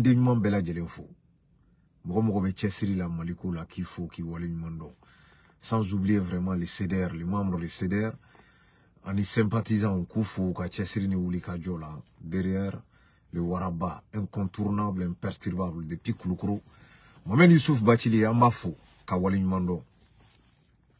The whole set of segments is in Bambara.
den ɲuman bɛɛ lajɛlen fo mɔgɔ mɔgɔ bɛ cɛsiri la mali ko la k'i fo k'i wale ɲuman dɔn sans oublier vraiment les CDR les membres les CDR ani sympathisants k'u fo ka cɛsiri ni wuli ka jɔ la derrière le waraba incontournable imperturbable depuis kulukoro Mohamed Youssouf Bacili an b'a fo ka wale ɲuman dɔn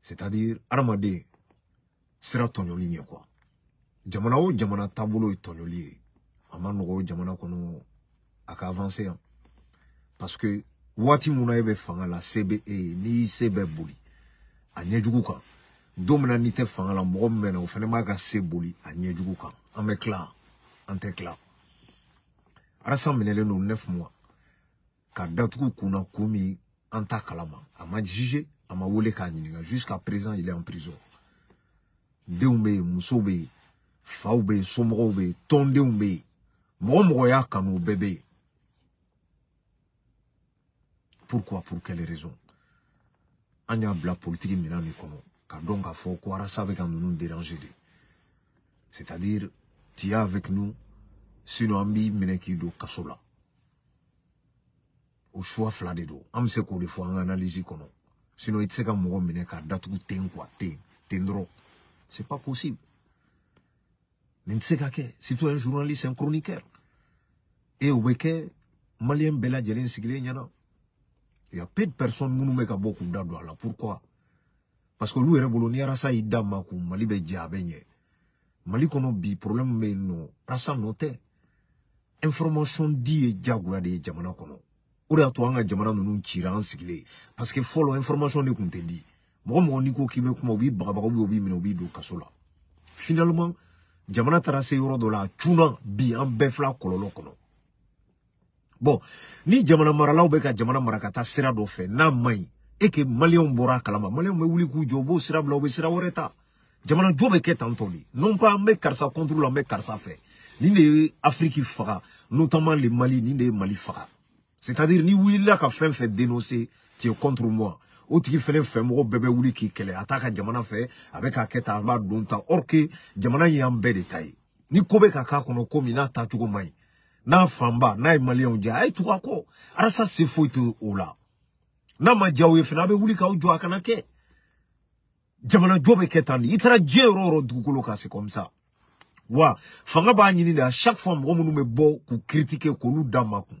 c'est à dire adamaden sira tɔɲɔli ye quoi jamana o jamana taabolo ye tɔɲɔli ye a ma nɔgɔ jamana kɔnɔ a ka avancer yan parce que waati mun na e bɛ fanga la se bɛ e ye n'i se bɛ boli a ɲɛjugu kan don min na n'i tɛ fanga la mɔgɔ min bɛ na o fana b'a ka se boli a ɲɛjugu kan an bɛ tila an tɛ tila arasa minɛlen don neuf mois ka datugu kun na kun min an t'a kalama a ma juge a ma wele k'a ɲininka jusqu'à présent il est en prison denw bɛ yen musow bɛ yen faw bɛ yen somɔgɔw bɛ yen tɔndenw bɛ yen mɔgɔ mɔgɔ y'a kanu o bɛɛ bɛ yen pourquoi pour quelle raison an y'a bila politiki minan min kɔnɔ ka dɔn k'a fɔ ko arasa bɛ ka ninnu déranger de c'est-à-dire tu es avec nous sinon an b'i minɛ k'i don kaso la o choix fila de don an bɛ se k'o de fɔ an ka analyse kɔnɔ sinon i tɛ se ka mɔgɔ minɛ k'a datugu ten quoi ten ten dɔrɔn c'est pas possible nin tɛ se ka kɛ surtout un journaliste un chroniqueur et o bɛ kɛ maliyɛn bɛɛ lajɛlen sigilen ɲɛna il y a peu de personnes minnu bɛ ka bɔ k'u da don a la pourquoi parce que olu yɛrɛ bolo ni arasa y'i da ma k'u mali bɛ jɛ a bɛ ɲɛ mali kɔnɔ bi problème bɛ yen nɔ rasa nɔ tɛ information di ye jagoya de ye jamana kɔnɔ o de y'a to an ka jamana ninnu cira an sigilen parce que fɔlɔ information de tun tɛ di mɔgɔ mɔgɔ n'i ko k'i bɛ kuma u b'i bagabaga u b'i minɛ u b'i don kaso la finalement jamana taara se yɔrɔ dɔ la a cunna bi an bɛɛ fila kɔlɔlɔ kɔnɔ bon ni jamana maralaw bɛ ka jamana mara ka taa sira dɔ fɛ n'a man ɲi e ke maliyɛnw bɔra a kalama maliyɛnw bɛ wuli k'u jɔ u b'o sira bila u bɛ sira wɛrɛ ta jamana jo bɛ kɛ tan tɔ de non pas an bɛ karisa contre la an bɛ karisa fɛ nin de ye afiriki faga notamment le mali nin de ye mali faga c'est à dire ni wulila ka fɛn fɛn denoncer tu es contre moi o tigi fɛnɛ fɛ mɔgɔ bɛɛ bɛ wuli k'i kɛlɛ a t'a ka jamana fɛ a bɛ k'a kɛ tan a b'a don tan or que jamana in y'an bɛɛ de ta ye ni ko bɛ ka k'a kɔnɔ ko min n'a tacogo man ɲi n'a fanba n'a ye maliyɛnw diya a ye tugu a kɔ arasa se foyi tɛ o la n'a ma diya u ye fana a bɛ wuli k'aw jɔ a kana kɛ jamanajɔ bɛ kɛ tan de i taara diɲɛ yɔrɔ yɔrɔ dugukolo kan se kɔmisa wa fanga b'a ɲini de a chaque fois mɔgɔ minnu bɛ bɔ k'u critiquer k'olu da makun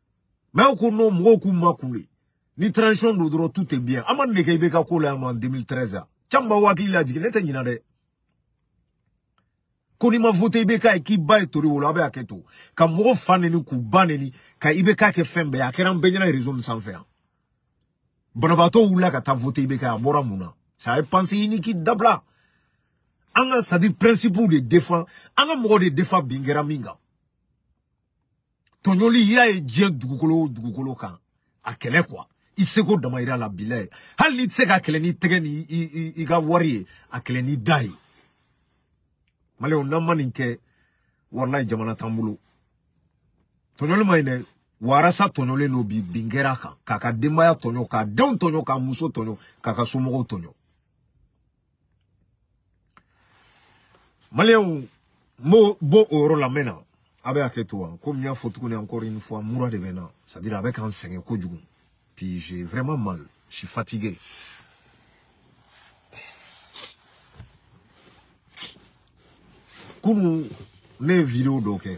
mɛ aw ko n'o mɔgɔw k'u ma k'u ye ni transition don dɔrɔn tout est bien an ma nin de kɛ i bɛ ka ko la yan nɔ en 2013 yan caman b'aw hakili lajigin ne tɛ ɲinɛ dɛ ko n'i ma vote i bɛ k'a ye k'i ba ye tori wolo aw bɛ a kɛ to ka mɔgɔ fa neni k'u ba neni ka i bɛ k'a kɛ fɛn bɛɛ a kɛra an bɛɛ ɲɛna réseau min sanfɛ yan banabaatɔ wulila ka taa vote i bɛ k'a ye a bɔra mun na ça ye pensée unique dabila an ka sadi principe de défend an ka mɔgɔ de défend bin kɛra min kan tɔɲɔli y'a ye diɲɛ dugukolo o dugukolo kan a kɛlɛ kuwa i seko damayira la bila ye hali n'i tɛ se ka kɛlɛ n'i tɛgɛ ni i ka wari ye a kɛlɛ n'i da ye maliyɛnw n'an ma nin kɛ warilayi jamana t'an bolo tɔɲɔli ma ɲi dɛ warasa tɔɲɔlen don bi bin kɛra kan k'a ka denbaya tɔɲɔ k'a denw tɔɲɔ k'a muso tɔɲɔ k'a ka somɔgɔw tɔɲɔ Maliyɛnw n b'o bɔ o yɔrɔ la n bɛ na a bɛ hakɛ to wa komi n y'a fɔ tuguni encore une fois mura de bɛ n na c'est à dire a bɛ k'an sɛgɛn kojugu puis j'ai vraiment mal je suis fatigué kunun ne ye video dɔ kɛ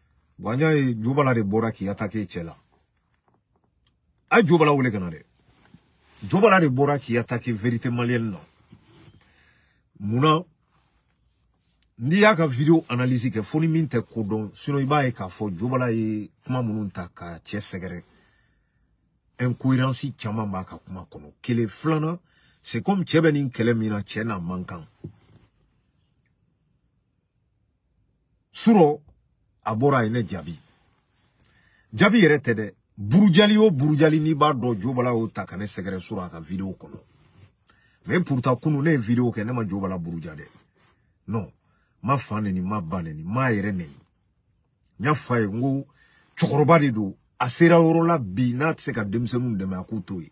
bon an y'a ye jubala de bɔra k'i atake cɛ la a ye jubala wele ka na dɛ jubala de bɔra k'i atake verite maliyɛni na mun na n'i y'a ka video analyse kɛ fo ni min tɛ ko dɔn sinon i b'a ye k'a fɔ jubala ye kuma minnu ta ka cɛ sɛgɛrɛ incohérence caman b'a ka kuma kɔnɔ kelen filanan c'est comme cɛ bɛ nin kɛlɛ min na cɛ n'a man kan suro a bɔra ye ne jaabi jaabi yɛrɛ tɛ dɛ burujali o burujali n'i b'a dɔn jobala y'o ta ka ne sɛgɛrɛ sɔrɔ a ka video kɔnɔ mais pourtant kunu ne ye video kɛ ne ma jobala buruja dɛ non ma fa neni ma ba neni ma yɛrɛ neni n y'a fɔ a ye n ko cɛkɔrɔba de don a sera yɔrɔ la bi n'a tɛ se ka denmisɛnninw dɛmɛ a k'u to yen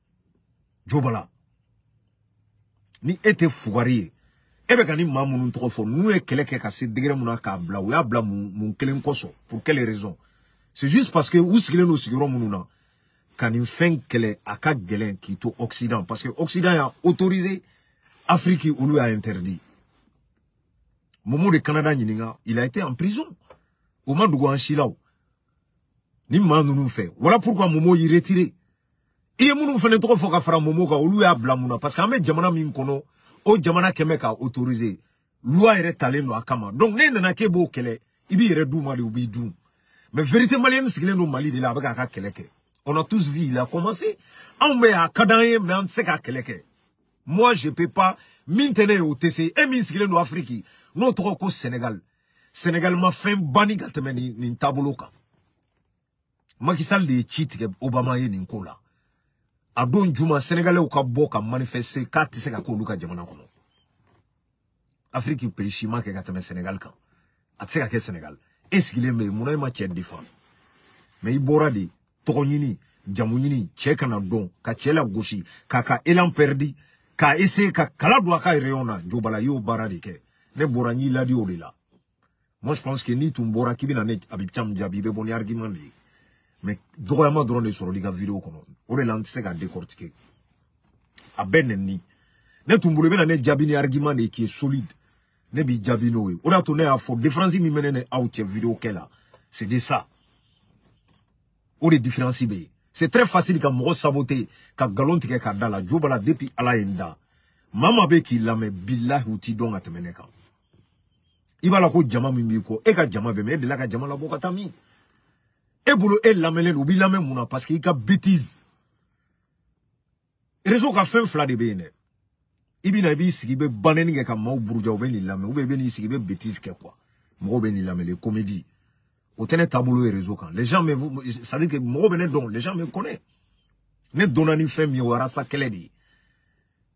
jobala ni e tɛ fugari ye e bɛ ka ni maa minnu tɔgɔ fɔ n'u ye kɛlɛ kɛ ka se degere mun na k'a bila u y'a bila mun mun kelen kosɔn pour quelle raison c'est juste parce que u sigilen don sigiyɔrɔ minnu na ka nin fɛn kɛlɛ a ka gɛlɛn k'i to occident parce que occident y'a autorisé afrique olu y'a interdit momo de canada ɲininka il a été en prison o ma dogo an si la o ni maa ninnu fɛ voilà pourquoi momo y'i retirer i ye minnu fana tɔgɔ fɔ ka fara momo kan olu y'a bila mun na parce que an bɛ jamana min kɔnɔ o jamana kɛmɛ ka autoriser loi yɛrɛ talen don a kama donc ne nana k'e b'o kɛlɛ i b'i yɛrɛ d'u ma de u b'i dun mais vérité malienne sigilen don mali de la a bɛ k'a ka kɛlɛ kɛ on a tous vu il a commencé anw bɛ a ka d'an ye mais an tɛ se k'a kɛlɛ kɛ moi je peux pas min tɛ ne ye o tɛ se e min sigilen don afiriki n'o tɔgɔ ko senegal senegal ma fɛn banni ka tɛmɛ nin nin taabolo kan Macky Sall de ye ci tigɛ Obama ye nin ko la a don juma Sénégalais ka bɔ ka manifester k'a tɛ se ka k'olu ka jamana kɔnɔ Afrique pays si ma kɛ ka tɛmɛ Sénégal kan a tɛ se ka kɛ Sénégal e sigilen bɛ yen munna e ma cɛ défendre mais i bɔra de tɔgɔ ɲini jamu ɲini cɛ kana dɔn ka cɛ la gosi k'a ka élan perdu k'a essayer ka kala don a ka rayon na jobala i y'o baara de kɛ ne bɔra n y'i ladi o de la moi je pense que n'i tun bɔra k'i bɛna ne a bɛ caman jaabi i bɛ bɔ ni argument de ye mais dɔgɔyama dɔrɔn de sɔrɔli ka video kɔnɔ o de la n tɛ se ka décortiquer a bɛɛ nɛni ne tun bolo i bɛna ne jaabi ni argument de ye qui est solide ne b'i jaabi n'o ye o de y'a to ne y'a fɔ différence min bɛ ne ni aw cɛ video kɛ la c'est de ça o de différence bɛ yen c'est très facile ka mɔgɔ saboter ka nkalon tigɛ ka da la jo b'a la depuis ala ye n da maa maa bɛ k'i lamɛn bilahi u t'i dɔn ka tɛmɛ ne kan i b'a la ko jama min b'i kɔ e ka jama bɛ min e delila ka jama labɔ ka taa min e bolo e lamɛnlen don u b'i lamɛn mun na parce que i ka bêtise réseau ka fɛn fila de bɛ yen dɛ i bɛ na i b'i sigi i bɛ banɛni kɛ ka maaw buruja u bɛ n'i lamɛn ou bien i bɛ n'i sigi i bɛ bêtise kɛ quoi mɔgɔw bɛ n'i lamɛnlen comédie o tɛ ne taabolo ye réseau kan les gens me c'est à dire que mɔgɔw bɛ ne dɔn les gens me connaissent ne donna ni fɛn min ye o ye arasa kɛlɛ de ye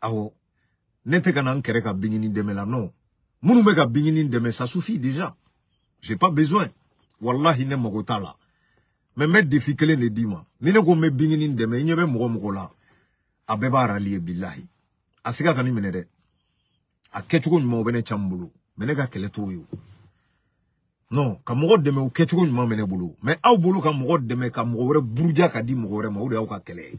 awo ne tɛ ka na n kɛrɛ ka biɲini dɛmɛ la non minnu bɛ ka biɲini dɛmɛ ça suffit déjà j'ai pas besoin wallahi ne mago t'a la mais n bɛ défi kelen de d'i ma ni ne ko n bɛ biɲini dɛmɛ i ɲɛ bɛ mɔgɔ mɔgɔ la a bɛɛ b'a rali ye bilahi a siga ka ni minɛ dɛ a kɛcogo ɲuman o bɛ ne can bolo mais ne ka kɛlɛ t'o ye o non ka mɔgɔ dɛmɛ o kɛcogo ɲuman bɛ ne bolo mais aw bolo ka mɔgɔ dɛmɛ ka mɔgɔ wɛrɛ buruja ka di mɔgɔ wɛrɛ ma o de y'aw ka kɛlɛ ye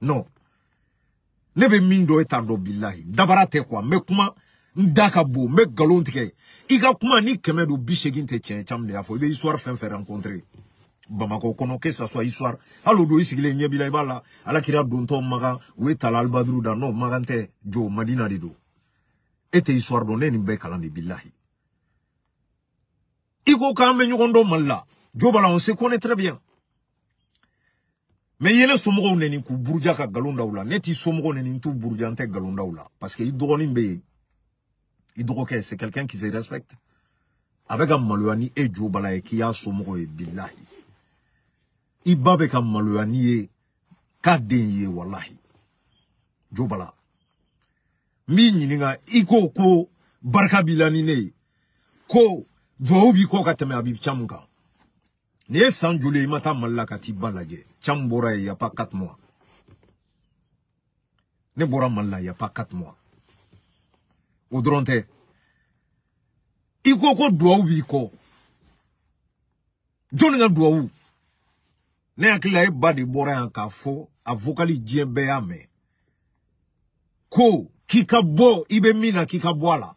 non ne bɛ min dɔn e t'a dɔn bilahi dabara tɛ quoi n bɛ kuma n da ka bon n bɛ nkalon tigɛ i ka kuma ni kɛmɛ don bi seegin tɛ tiɲɛ caman de y'a fɔ i bɛ histoire fɛn fɛn rencontrer bamakɔ kɔnɔ que ça soit histoire hali o don i sigilen ɲɛ b'i la i b'a la ala kira dontɔ makan u ye tala alibaduru da n'o makan tɛ jo madina de don e tɛ histoire dɔn ne nin bɛɛ kalan de bilahi i ko k'an bɛ ɲɔgɔn dɔn mali la jo bala on se connaît très bien mɛ yele somɔgɔw neni k'u buruja ka nkalon daw la ne t'i somɔgɔw neni n t'u buruja n tɛ nkalon daw la parce que i dɔgɔnin bɛ yen i dɔgɔkɛ c'est quelqu'un qui se respecte a bɛ ka maloya ni e jo bala ye k'i y'a somɔgɔ ye bilahi i ba bɛ ka maloya n'i ye k'a den ye walahi jo bala n b'i ɲininka i ko ko barika b'i la ni ne ye ko duwawu b'i kɔ ka tɛmɛ a b'i camu kan Ni ye san joli i ma taa Mali la ka t'i ba lajɛ Cam bɔra ye y'a pas 4 mois ne bɔra Mali la y'a pas 4 mois o dɔrɔn tɛ i ko ko duwawu b'i kɔ jɔnni ka duwawu ne hakili la e ba de bɔra yan k'a fɔ a vokali diɲɛ bɛɛ y'a mɛn ko k'i ka bɔ i bɛ min na k'i ka bɔ a la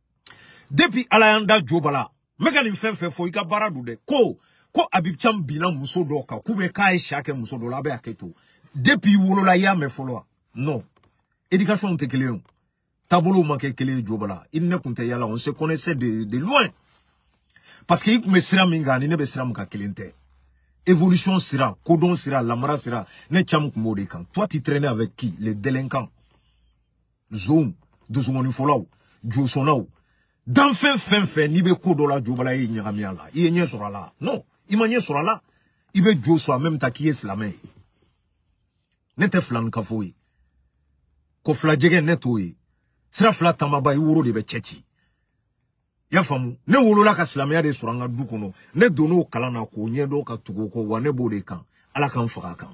depuis ala y'an da jo bala n bɛ ka nin fɛn fɛn fɔ i ka baara don dɛ ko ko abi cam binna muso dɔ kan k'u bɛ k'a ye siya kɛ muso dɔ la a bɛ a kɛ to depuis i wolola i y'a mɛn fɔlɔ wa non éducation tɛ kelen ye taabolow ma kɛ kelen ye jo bala i ni ne tun tɛ yala on se connaissait de de loin parce que i tun bɛ sira min kan ani ne bɛ sira min kan kelen tɛ évolution sira kodɔn sira lamara sira ne cam tun b'o de kan toi tu traînais avec qui les délinquants zonw dusukɔni fɔlaw josɔnnaw danfɛn fɛn fɛn n'i bɛ ko dɔ la jobala y'i ɲagami a la i ye ɲɛ sɔrɔ a la non i ma ɲɛ sɔrɔ a la i bɛ jo sɔrɔ en même temps k'i ye silamɛ ye ne tɛ filanikafo ye ko fila jɛgɛ ne t'o ye sira fila taamaba i woro de bɛ cɛ ci i y'a faamu ne wolola ka silamɛya de sɔrɔ an ka du kɔnɔ ne donn'o kalan na k'o ɲɛdɔn ka tugu o kɔ wa ne b'o de kan ala k'an faga a kan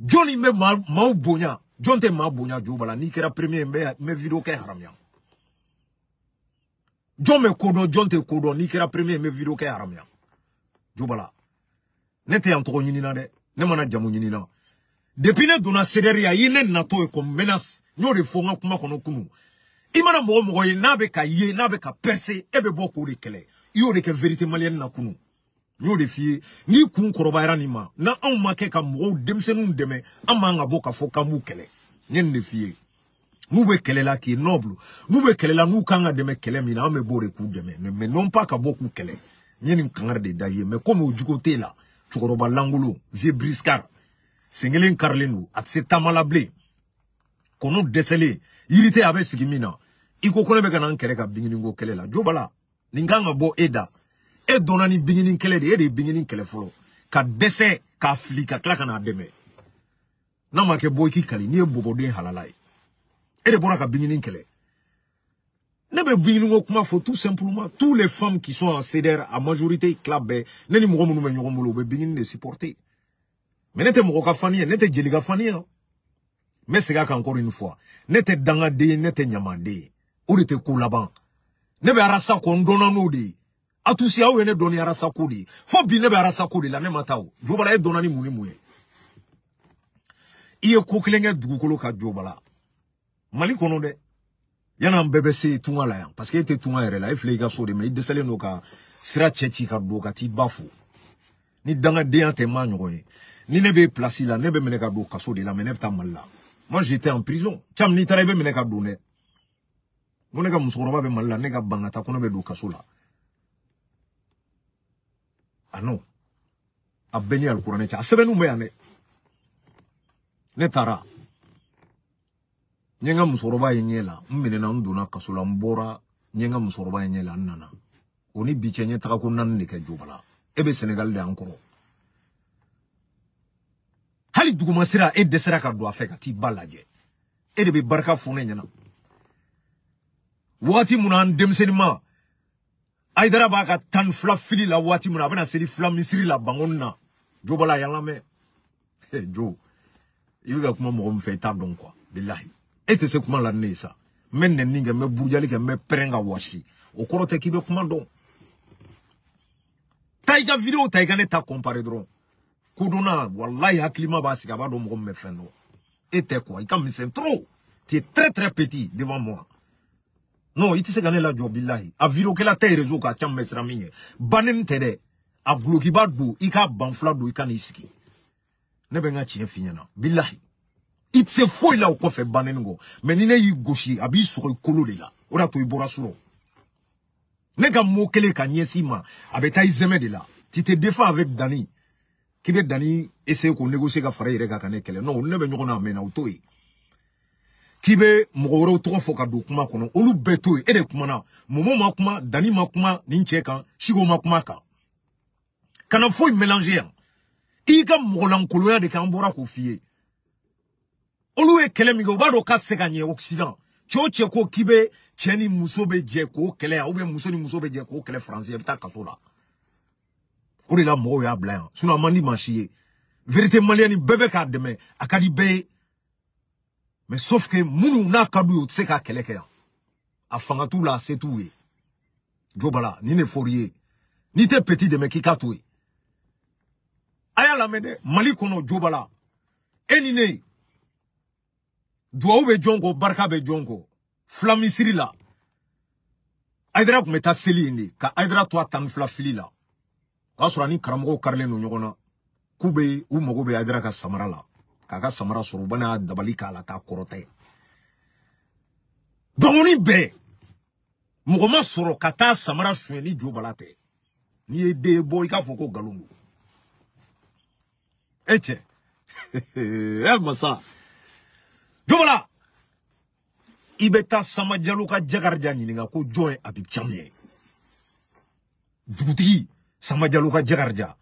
jɔn in bɛ maaw bonya jɔn tɛ maa bonya jo bala n'i kɛra premier n bɛ n bɛ video kɛ haramuya jɔn bɛ ko dɔn jɔn tɛ ko dɔn n'i kɛra premier n bɛ video kɛ haramuya jo bala ne tɛ yan tɔgɔ ɲini na dɛ ne mana jamu ɲini na depuis ne donna sedɛri a ye ne natɔ ye comme menace n y'o de fɔ n ka kuma kɔnɔ kunu i mana mɔgɔ mɔgɔ ye n'a bɛ ka ye n'a bɛ ka percer e bɛ bɔ k'o de kɛlɛ i y'o de kɛ vérité malienne na kunu n y'o de f'i ye n'i kun kɔrɔbayara nin ma na anw ma kɛ ka mɔgɔw denmisɛnninw dɛmɛ an m'an ka bɔ k'a fɔ k'an b'u kɛlɛ n ye nin de f'i ye n'u bɛ kɛlɛ la k'i nɔbulu n'u bɛ kɛlɛ la n'u kan ka dɛmɛ kɛlɛ min na an bɛ b'o de k'u dɛmɛ mɛ mɛ non pas ka bɔ k'u kɛlɛ n ye nin kangari de da ye mɛ komi o jugo t'e la cɛkɔrɔba lankolon vieux briscar sen kelen karilen don a tɛ se taama la bilen kɔnɔ dɛsɛlen yiri tɛ a bɛ sigi min na i ko ko ne bɛ ka na n kɛlɛ ka bingininko kɛlɛ la jo bala nin kan ka bɔ e da e donna ni binginin kɛlɛ de e de ye binginin kɛlɛ fɔlɔ ka dɛsɛ k'a fili ka tila ka n'a dɛmɛ n'a ma kɛ bɔ i k'i kali n'i ye bɔbɔden halala ye e de bɔra ka binginin kɛlɛ ne bɛ bingininko kuma fɔ tout simplement tous les femmes qui sont en CDR a majorité tila bɛɛ ne ni mɔgɔ minnu bɛ ɲɔgɔn bolo u bɛ bingini de supporter mais ne tɛ mɔgɔ ka fani ye ne tɛ jeli ka fani ye n bɛ segin a kan koro in fɔ ne tɛ dangaden ye ne tɛ ɲamaden ye o de tɛ ko laban ne bɛ arasa kɔ n dɔnna n'o de ye atusi aw ye ne dɔn ni arasa ko de ye fo bi ne bɛ arasa ko de la ne ma taa o jobala e dɔnna ni mun ni mun ye i ye ko kelen kɛ dugukolo ka jobala mali kɔnɔ dɛ yan'an bɛɛ bɛ se tunga la yan parce que e tɛ tunga yɛrɛ la e filɛ i ka so de ma i dɛsɛlen don ka sira cɛ ci ka don ka t'i ba fo ni dangadenya tɛ maa ɲɔgɔn ye ni ne bɛ place la ne bɛ minɛ ka don kaso de la mais ne bɛ taa mali la moi j'étais en prison cam n'i taara i bɛ minɛ ka don dɛ ko ne ka musokɔrɔba bɛ mali la ne ka ban ka taa ko ne bɛ don kaso la a non a bɛɛ ni alikuranɛ cɛ a sɛbɛnniw bɛ yan dɛ ne taara n ye n ka musokɔrɔba ye ɲɛ la n minɛna n donna kaso la n bɔra n ye n ka musokɔrɔba ye ɲɛ la n nana o ni bi cɛ n ye tagako naani de kɛ jobala e bɛ senegali de an kɔrɔ hali duguma sira e dɛsɛra ka don a fɛ ka t'i ba lajɛ e de bɛ barika fɔ ne ɲɛna wagati mun na an denmisɛnnin ma ayidara b'a ka tan ni fila fili la waati min na a bɛna seli fila misiri la bangoni na jo bɔla yan lamɛn jo i bɛ ka kuma mɔgɔ min fɛ i t'a dɔn kuwa bilahi e tɛ se kuma la ni ne ye sa n bɛ nɛni kɛ n bɛ burujali kɛ n bɛ pɛrɛn ka wɔsi o kɔrɔ tɛ k'i bɛ kuma dɔn taa i ka video ta i ka ne ta compare dɔrɔn kodonna walayi hakilima b'a sigi a b'a dɔn mɔgɔ min bɛ fɛn dɔn e tɛ kuwa i ka misɛn trop tu es très très petit devant moi non i tɛ se ka ne lajɔ bilahi a video kɛla tɛ rezo ka can bɛ siran min ye bannen tɛ dɛ a gulokiba don i k'a ban fila don i ka n'i sigi ne bɛ n ka tiɲɛ f'i ɲɛna bilahi i tɛ se foyi la o kɔfɛ bannen kɔ mɛ ni ne y'i gosi a b'i sɔgɔ i kolo de la o de y'a to i bɔra surɔ ne ka mo kelen ka ɲɛsin ma a bɛ taa i zɛmɛ de la tu te défends avec Dani k'i bɛ danni essayer k'o négocier ka fara i yɛrɛ kan ka ne kɛlɛ non olu ne bɛ ɲɔgɔn na mɛ na u to yen k'i bɛ mɔgɔ wɛrɛw tɔgɔ fɔ ka don kuma kɔnɔ olu bɛɛ to yen e de kumana momo ma kuma danni ma kuma nin cɛ kan siko ma kuma kan kana foyi mélanger yan i ka mɔgɔlankoloya de kɛ an bɔra k'o f'i ye olu ye kɛlɛ min kɛ u b'a dɔn k'a tɛ se ka ɲɛ occident cɛ o cɛ ko k'i bɛ cɛ ni muso bɛ jɛ k'o kɛlɛ yan muso ni muso bɛ jɛ k'o kɛlɛ faransi i bɛ taa kaso la o de la mɔgɔw y'a bila yan sinon a man di maa si ye vérité malienne bɛɛ bɛ k'a dɛmɛ a ka di bɛɛ ye mais sauf que minnu n'a ka d'u ye u tɛ se k'a kɛlɛ kɛ yan a fanga t'u la a se t'u ye jo bala nin de fɔr'i ye n'i tɛ petit dɛmɛ k'i k'a to yen a y'a lamɛn dɛ mali kɔnɔ jo bala e ni ne duwawu bɛ jɔn kɔ barika bɛ jɔn kɔ filamisiri la ayidara tun bɛ taa seli yen de ka ayidara to a tan ni fila fili la o y'a sɔrɔ a ni karamɔgɔw karilen don ɲɔgɔn na k'u bɛ u mago bɛ ayidara ka samara la k'a ka samara sɔrɔ u bɛ n'a dabali k'a la k'a kɔrɔta ye dɔgɔni bɛɛ mɔgɔ ma sɔrɔ ka taa samara suɲɛ ni jo bala tɛ n'i ye den bɔ i k'a fɔ ko nkalon don Eche. El masa. Dobola. I bɛ taa Sama Jalo ka Jakarija ɲininka ko jɔn ye Habib Thiam ye. Dugutigi Sama Jalo ka Jakarija.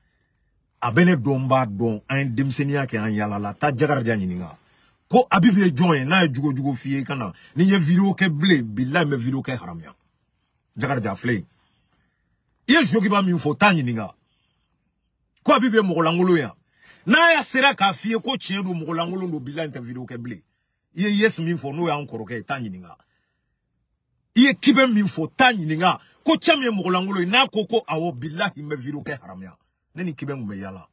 A bɛ ne dɔn b'a dɔn an ye denmisɛnninya kɛ an yalala taa Jakarija ɲininka. Ko Habib ye jɔn ye n'a ye jogo jogo f'i ye i ka na. Ni n ye video kɛ bilen bilahi n bɛ video kɛ haramuya. Jakarija filɛ yen. I ye jokiba min fɔ taa ɲininka. ko a bɛ bɛn mɔgɔlankolon yan n'a y'a sera k'a f'i ye ko tiɲɛ don mɔgɔlankolon don bila in tɛ video kɛ bilen i ye yes min fɔ n'o y'an kɔrɔkɛ ye t'a ɲininka i ye kibɛ min fɔ t'a ɲininka ko cɛ min ye mɔgɔlankolon ye n'a ko ko awɔ bilahi n bɛ video kɛ haramuya ne ni kibɛ tun bɛ yaala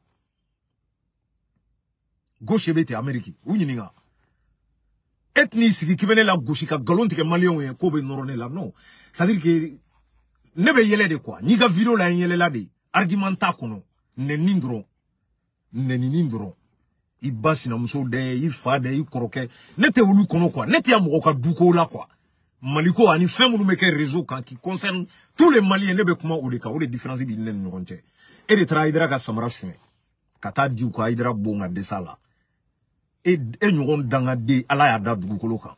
gauche bɛ ten ameriki u ɲininka e tɛn'i sigi k'i bɛ ne la gosi ka nkalon tigɛ maliyɛnw ye k'o bɛ nɔrɔ ne la non c'est à dire que ne bɛ yɛlɛ de quoi n'i ka video la n yɛlɛla de argument t'a kɔnɔ nɛni dɔrɔn nɛnini dɔrɔn i ba sinamuso dɛ i fa dɛ i kɔrɔkɛ ne tɛ olu kɔnɔ quoi ne tɛ ya mɔgɔ ka duko la quoi maliko ani fɛn minnu bɛ kɛ réseau kan qui concerne tous les maliens ne bɛ kuma o de kan o de différence b'i ne ni ɲɔgɔn cɛ e de taara ayidara ka samara suɲɛ ka taa di u ka ayidara bon ka dɛsɛ a la e e ɲɔgɔn dangaden ala y'a da dugukolo kan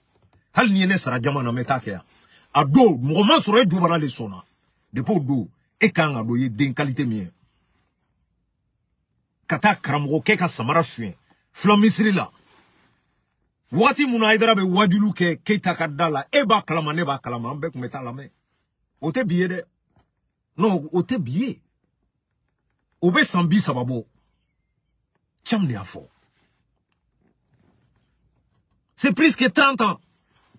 hali ni ye ne sara jama na n bɛ taa kɛ yan a don mɔgɔ ma sɔrɔ e jubana de sɔnna depuis o don e kan ka don i ye den kalite min ye ka taa karamɔgɔ kɛ ka samara suɲɛ filamisiri la wagati mun na ayidara bɛ wajuliw kɛ keyita ka da la e b'a kalama ne b'a kalama an bɛɛ tun bɛ taa lamɛn o tɛ bi ye dɛ non o tɛ bi ye o bɛ san bi saba bɔ cam de y'a fɔ c'est plus que 30 ans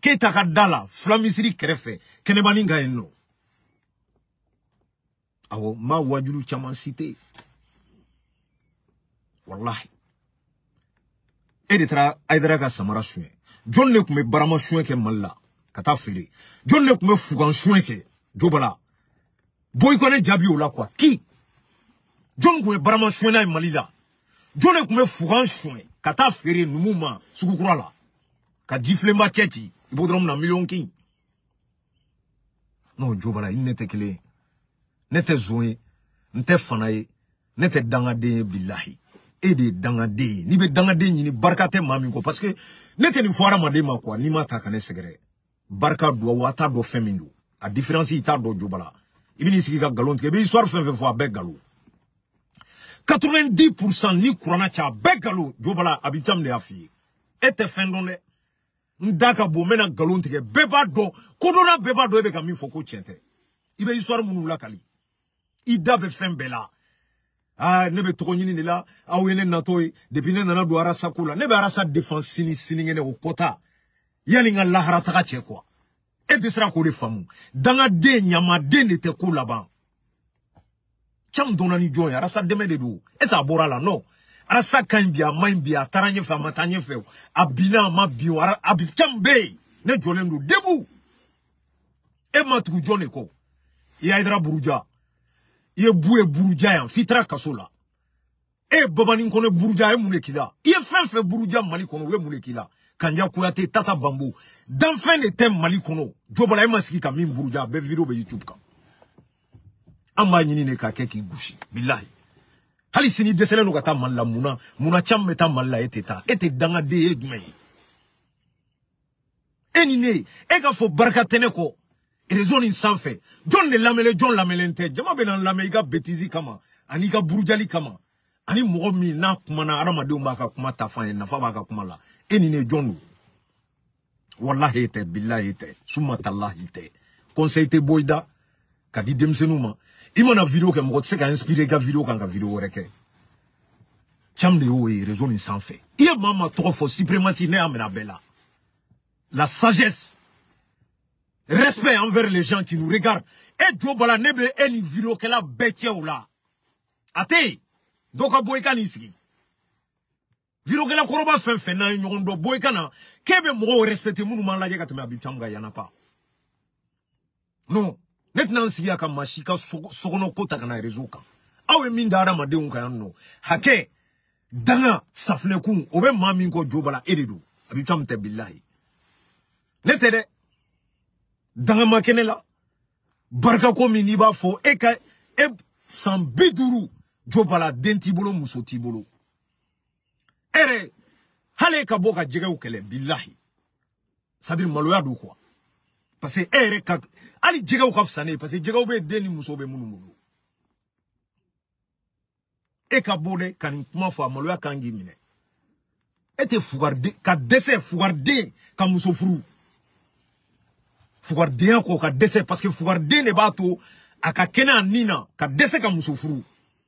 keyita ka da la filamisiri kɛrɛfɛ kɛnɛbanin ka yen nɔ awɔ n b'a wajulu caman site walahi e de taara ayidara ka samara suɲɛ jɔn de tun bɛ barama suɲɛ kɛ mali la ka taa feere jɔn de tun bɛ fugan suɲɛ kɛ jobala boyi kɔnɛ jaabi o la kuwa ki jɔn tun ye barama suɲɛna ye mali la jɔn de tun bɛ fugan suɲɛ ka taa feere numu ma sugu kura la ka ji filenba cɛ ci i b'o dɔrɔn na miliyɔn kin n'o jobala i ni ne tɛ kelen ye ne tɛ zon ye n tɛ fana ye ne tɛ dangaden ye bilahi e de ye dangaden ye n'i bɛ dangaden ɲini barika tɛ maa min kɔ parce que ne tɛ nin fɔ hadamaden ma quoi n'i ma ta ka ne sɛgɛrɛ barika don wa a t'a dɔn fɛn min don a différence i t'a dɔn jobala i bɛ n'i sigi ka nkalon tigɛ i bɛ histoire fɛn fɛn fɔ a bɛɛ nkalon 90 pourcent ni kuranna cɛ a bɛɛ nkalon jobala a bɛ jam de y'a f'i ye e tɛ fɛn dɔn dɛ n da ka bon n bɛna nkalon tigɛ bɛɛ b'a dɔn kodɔnna bɛɛ b'a dɔn e bɛ ka min fɔ ko tiɲɛ tɛ i bɛ histoire minnu lakali i da bɛ fɛn bɛɛ la aa ne bɛ tɔgɔ ɲini de la aw ye ne natɔ ye depuis ne nana don arasa ko la ne bɛ arasa defan sini sinikɛnɛ o kɔta yanni n ka lahara taga cɛ kuwa e tɛ sera k'o de faamu dangaden ɲamaden de tɛ ko laban cam donna ni jɔn ye arasa dɛmɛ de don est ce a bɔra la non arasa ka ɲi bi a man ɲi bi a taara ɲɛfɛ a ma taa ɲɛfɛ a binna a ma bin o a bi cam bɛ yen ne jɔlen don debu e ma tugu jɔn de kɔ i y'a buruja i ye bu ye buruja yan f'i taara kaso la e ye babanin kɔnɔ buruja ye mun de k'i la i ye fɛn fɛn buruja mali kɔnɔ u ye mun de k'i la kanja kuyate tata bambu danfɛn de tɛ mali kɔnɔ jɔbɔla e ma sigi ka min buruja a bɛɛ video bɛ youtube kan an b'a ɲini de k'a kɛ k'i gosi bilahi hali sini dɛsɛlen don ka taa mali la mun na mun na caman bɛ taa mali la e tɛ taa e tɛ dangaden ye jumɛn ye e ni ne e ka fɔ barika tɛ ne kɔ réseau nin sanfɛ jɔn de lamɛnlen jɔn lamɛnlen tɛ jama bɛna n lamɛn i ka betizi kama ani i ka burujali kama ani mɔgɔ min n'a kumana hadamadenw b'a ka kuma ta fan ye nafa b'a ka kuma la e ni ne jɔn don walahi e tɛ bilahi e tɛ suma talahi e tɛ conseil tɛ bɔ i da ka di denmisɛnninw ma i mana video kɛ mɔgɔ tɛ se ka inspire i ka video kan ka video wɛrɛ kɛ cam de y'o ye réseau nin sanfɛ i ye maa maa tɔgɔ fɔ suprématie ne y'a minɛ a bɛɛ la la sagesse respect envers les gens qui nous regardent e jo bala ne bɛ e ni video kɛla bɛɛ cɛ o la a tɛ yen dɔ ka bɔ i ka n'i sigi Virogɛla kɔrɔba fɛn fɛn n'a ye ɲɔgɔn dɔ bɔ i kana k'e bɛ mɔgɔw respecter minnu m'an lajɛ ka tɛmɛ Abi Camu kan y'en a pas non ne tɛna n sigi yan ka maa si ka sokɔnɔ ko ta ka na réseau kan aw ye min da hadamadenw kan yan nɔ hakɛ danga safinɛkun o bɛ maa min kɔ jo bala e de don Abi Camu tɛ bilahi ne tɛ dɛ danga ma kɛ ne la barikako min n'i b'a fɔ e ka e san bi duuru jo bala den t'i bolo muso t'i bolo ere hale ka bɔ ka jɛgɛw kɛlɛ bilahi sadiri maloya do quoi parce que ere ka ali jɛgɛw ka fisa ne parce que jɛgɛw bɛ den ni muso bɛ minnu bolo e ka bɔ dɛ ka nin kuma fɔ a maloya kan k'i minɛ e tɛ fugariden ka dɛsɛ fugariden ka muso furu fugaridenya kɔ ka dɛsɛ parce que fugariden de b'a to a ka kɛnɛ a ni na ka dɛsɛ ka muso furu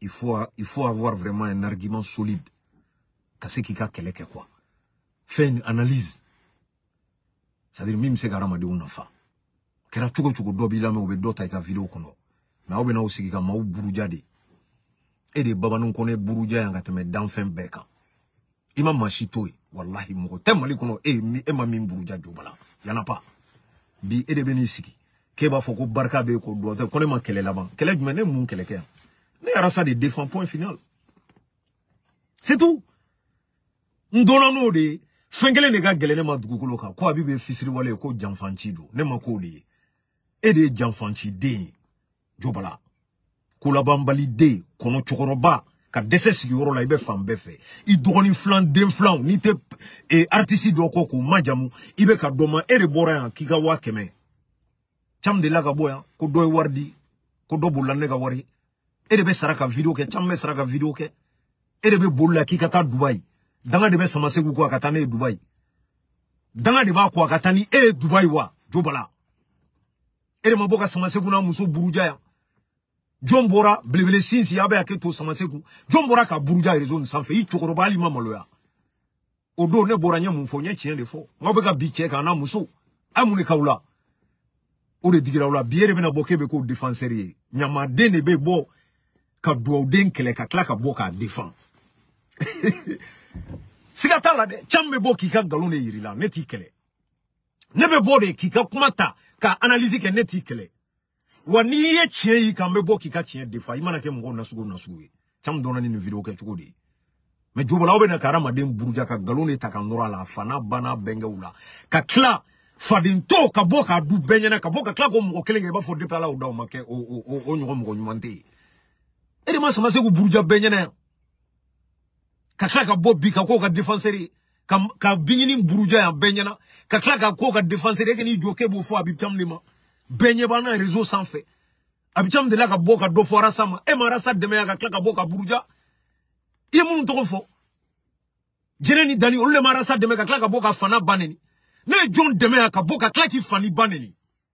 il faut, il faut avoir vraiment un argument solide ka se k'i ka kɛlɛ kɛ quoi fɛn une analyse c'est à dire min bɛ se ka hadamadenw nafa kɛra cogo cogo dɔ b'i lamɛn u bɛ dɔ ta i ka video kɔnɔ mɛ aw bɛna aw sigi ka maaw buruja de e de ye bamananw kɔnɔ ye buruja yan ka tɛmɛ danfɛn bɛɛ kan i ma maa si to yen walahi mɔgɔ tɛ mali kɔnɔ e e ma min buruja joba la yanapa bi e de bɛ n'i sigi k'e b'a fɔ ko barika bɛ ko dɔ tɛ ko ne ma kɛlɛ laban kɛlɛ jumɛn ne mun kɛlɛ kɛ yan ne yɛrɛ sa de defan point final c'est tout n donna n'o de ye fɛn kelen de ka gɛlɛn ne ma dugukolo kan ko a bi bɛ fisiriwale ko janfanci don ne ma k'o de ye e de ye janfanciden ye jobala kolabanbaliden kɔnɔ cɛkɔrɔba ka dɛsɛ sigiyɔrɔ la i bɛ fan bɛɛ fɛ i dɔgɔnin filan den filanw n'i tɛ eh, aritisi dɔ kɔ k'u majamu i bɛ ka dɔ ma e de bɔra yan k'i ka waa kɛmɛ caman delila ka bɔ yan ko dɔ ye wari di ko dɔ bolila ne ka wari e de bɛ sara ka video kɛ caman bɛ sara ka video kɛ e de bɛ boli la k'i ka taa dubayi danga de bɛ sama segu kɔ a ka taa ne ye dubayi danga de b'a kɔ a ka taa ni e ye dubayi wa jo bala e de ma bɔ ka samaseku n'a muso buruja yan jɔn bɔra belebele sinsin a bɛ hakɛ to samaseku jɔn bɔra ka buruja rezo nin sanfɛ i cɛkɔrɔba hali ma maloya o don ne bɔra n ye mun fɔ n ye tiɲɛ de fɔ n ka bɛ ka bi cɛ kan n'a muso a mun de k'aw la o de digira aw la bi e de bɛna bɔ k'e bɛ k'o defansɛri ye ɲamaden de bɛ bɔ ka dugawuden kɛlɛ ka tila ka bɔ k'a defan siga t'a la dɛ can bɛ bɔ k'i ka nkalon de yiri la ne t'i kɛlɛ ne bɛ bɔ de k'i ka kuma ta ka analyse kɛ ne t'i kɛlɛ wa n'i ye tiɲɛ y'i kan n bɛ bɔ k'i ka tiɲɛ defa i mana kɛ mɔgɔw nasugu nasugu ye caman dɔnna ni nin video kɛ cogo de ye mɛ jubalaw bɛ na ka hadamaden buruja ka nkalon de ta ka nɔrɔ a la a fa n'a ba n'a bɛnkɛw la ka tila faden to ka bɔ k'a du bɛɛ ɲɛna ka bɔ ka tila k'o mɔgɔ kelen kɛ i b'a fɔ depuis ala y'o d'aw ma kɛ o o o o ɲɔgɔn mɔgɔ ɲuman tɛ yen e de ma sama se k'u buruja bɛɛ ɲɛna yan ka tila ka bɔ bi ka k'o ka defanseri ye ka ka bingini buruja yan bɛɛ ɲɛna ka tila ka ko ka défense de n'i jɔ k'e b'o fɔ a bɛ cam de ma bɛɛ ɲɛ b'an na réseau sanfɛ a bɛ cam de la ka bɔ ka dɔ fɔ arasa ma e ma arasa dɛmɛ yan ka tila ka bɔ ka buruja i ye minnu tɔgɔ fɔ jɛnɛ ni dani olu de ma arasa dɛmɛ ka tila ka bɔ ka fana ba neni ne ye jɔn dɛmɛ yan ka bɔ ka tila k'i fani ba neni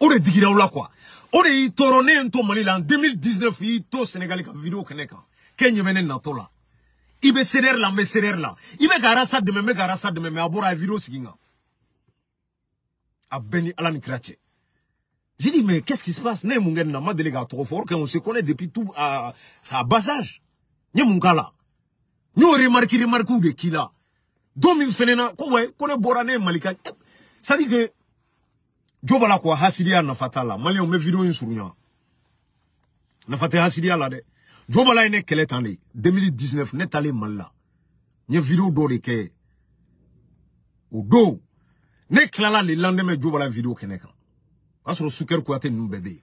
o de digira aw la quoi o de y'i tɔɔrɔ ne ye n to mali la en 2019 y'i to senegali ka video kɛnɛ kan k'e ɲɛ bɛ ne natɔ la i bɛ serer la n bɛ serer la i bɛ ka arasa dɛmɛ n bɛ ka arasa dɛmɛ mais a bɔra a ye video sigi n kan a bɛɛ ni ala ni kira cɛ j'ai dit mais qu'est-ce qui se passe ne ye mun kɛ nin na n ma deli k'a tɔgɔ fɔ or qu'on se connaît depuis tout à sa bas âge n ye mun k'a la n y'o remarque remarquew de k'i la don min fɛnɛ na ko wayi ko ne bɔra ne ye malika sadi ke jo b'a la kuwa hasidiya nafa t'a la maliyɛnw n bɛ video in surunya nafa tɛ hasidiya la dɛ jo b'a la ye ne kɛlɛ tan de 2019 ne taalen mali la n ye video dɔ de kɛ o don ne tilala le lendemain jo b'a la video kɛnɛ kan o y'a sɔrɔ sukɛri kuyate ninnu bɛɛ bɛ yen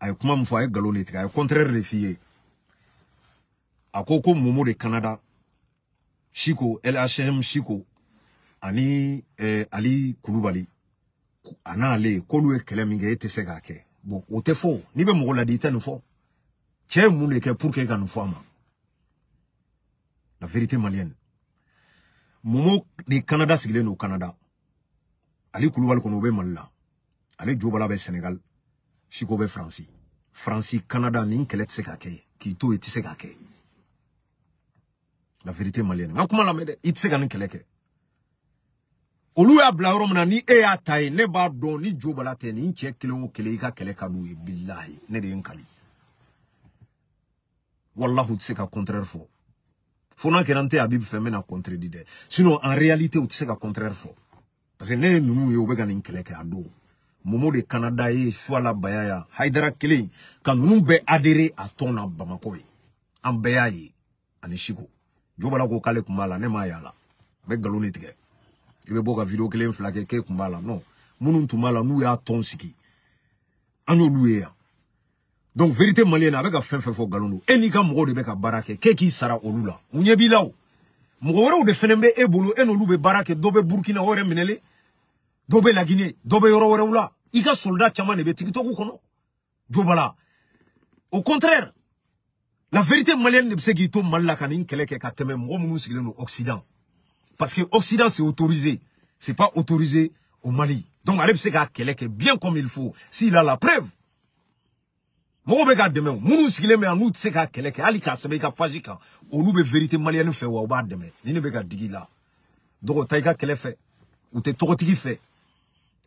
a ye kuma min fɔ a ye nkalon de tigɛ a ye kɔntrɛri de f'i ye a ko ko momo de kanada siko lhm siko ani eh, ali kulubali a n'ale k'olu ye kɛlɛ min kɛ e tɛ se k'a kɛ bon o tɛ fɔ n'i bɛ mɔgɔ ladi i tɛ nin fɔ cɛ ye mun de kɛ pour que e ka nin fɔ a ma la vérité malienne momo de kanada sigilen don kanada ale kulubali kɔnɔ o bɛ mali la ale jobala bɛ senegal siko bɛ faransi faransi canada nin kɛlɛ tɛ se ka kɛ k'i to i tɛ se ka kɛ la vérité malienne n ka kuma lamɛn dɛ i tɛ se ka nin kɛlɛ kɛ olu y'a bila yɔrɔ min na ni e y'a ta ye ne b'a dɔn ni jo bala tɛ nin cɛ kelen o kelen i ka kɛlɛ ka d'u ye bilahi ne de ye n kali wallahu u tɛ se ka contraire fɔ fo n'a kɛra n tɛ Habib fɛ n bɛna contraire di dɛ sinon en réalité u tɛ se ka contraire fɔ parce que ne ye ninnu ye u bɛ ka nin kɛlɛ kɛ a don momo de Canada ye choix la baya ya Haidara kelen ka ninnu bɛɛ adhérer a tɔn na Bamako ye an bɛɛ y'a ye ani Siko jo b'a la ko k'ale tun b'a la ne m'a y'a la a bɛ nkalon de tigɛ i bɛ bɔ ka video kelen fila kɛ k'e tun b'a la non minnu tun b'a la n'u y'a tɔn sigi an y'olu ye yan donc vérité malien na a bɛ ka fɛn fɛn fɔ nkalon don e n'i ka mɔgɔw de bɛ ka baara kɛ k'e k'i sara olu la u ɲɛ b'i la o mɔgɔ wɛrɛw de fɛnɛ bɛ e bolo e n'olu bɛ baara kɛ dɔ bɛ burukina o yɛrɛ minɛlen dɔ bɛ lagine dɔ bɛ yɔrɔ wɛrɛw la i ka soldat caman de bɛ tikitɔku kɔnɔ jobala au contraire la vérité malienne de bɛ se k'i to mali la ka nin kɛlɛ kɛ ka tɛmɛ mɔgɔ minnu sigilen don occident parce que occident c'est autorisé c'est pas autorisé au mali donc ale bɛ se k'a kɛlɛ kɛ bien comme il faut s'il a la preuve mɔgɔw bɛ k'a dɛmɛ o minnu sigilen bɛ yan n'u tɛ se k'a kɛlɛ kɛ hali k'a sɛbɛn i ka page kan olu bɛ vérité malienne fɛ wa u b'a dɛmɛ ni ne bɛ ka digi i la dɔgɔ taa i ka kɛlɛ fɛ u tɛ tɔgɔtigi fɛ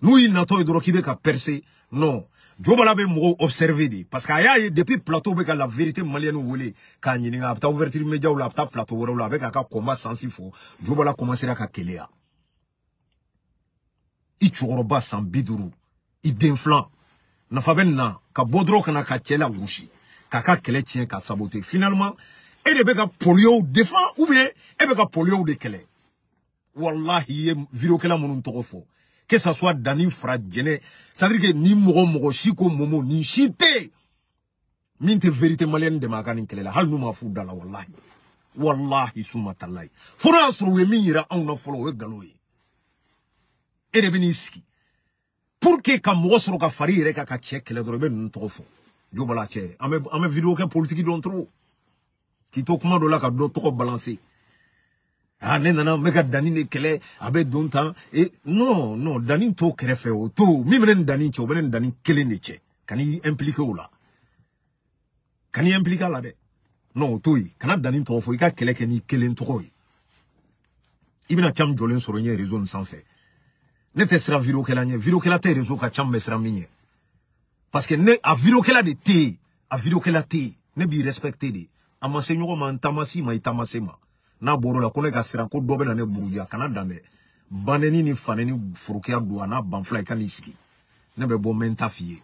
n'u y'i natɔ ye dɔrɔn k'i bɛ ka percer non jobala bɛ mɔgɔw observer de parce que a y'a ye depuis plateau bɛ ka la vérité malienne wele k'a ɲininka a bɛ taa ouverture médiaw la a bɛ taa plateau wɛrɛw la a bɛ k'a ka kɔma sansi fɔ jobala commencera ka keleya i cɛkɔrɔba san bi duuru i den filan nafa bɛ nin na ka bɔ dɔrɔn ka na ka cɛ la gosi k'a ka kɛlɛ tiɲɛ ka saboter finalement e de bɛ ka poliow défend ou bien e bɛ ka poliow de kɛlɛ wallahi ye vidéokɛla minnu tɔgɔ fɔ que ça soit dani fara jɛnɛ c'est à dire que ni mɔgɔ mɔgɔ si ko momo ni si tɛ min tɛ vérité malienne dɛmɛ a ka nin kɛlɛ la hali n'u ma f'u da la wallahi wallahi suma talayi fo n'a y'a sɔrɔ u ye min yira anw na fɔlɔ o ye nkalon ye e de bɛ n'i sigi pour que ka mɔgɔ sɔrɔ ka fari yɛrɛ ka ka cɛ kɛlɛ dɔrɔn i bɛ ninnu tɔgɔ fɔ jo b'a la cɛ an bɛ an bɛ video kɛ politiki dɔn trop k'i to kuma dɔ la ka dɔ tɔgɔ balanse aa ah, ne nana n bɛ ka danni de kɛlɛ a bɛ don tan e eh, non non danni t'o kɛrɛfɛ o to min bɛ ne ni danni cɛ o bɛ ne ni danni kelen de cɛ ka n'i impliquer o la kan'i impliquer a la dɛ non o to yen kana danni tɔgɔ fɔ i ka kɛlɛ kɛ n'i kelen tɔgɔ ye i bɛna cam jɔlen sɔrɔ n ye réseau nin sanfɛ ne tɛ siran vidéokɛla ɲɛ vidéokɛla tɛ réseau ka cam bɛ siran min ɲɛ parce que ne a vidéokɛla de tɛ yen a vidéokɛla tɛ yen ne b'i respecter de a ma se ɲɔgɔn ma n taamasi ma i taamase ma n'a bɔr'o la ko ne ka siran ko dɔ bɛna ne buruja kana dan dɛ banɛni ni fanɛni forokiya don a n'a banfula i ka n'i sigi ne bɛ bɔ n bɛ n ta f'i ye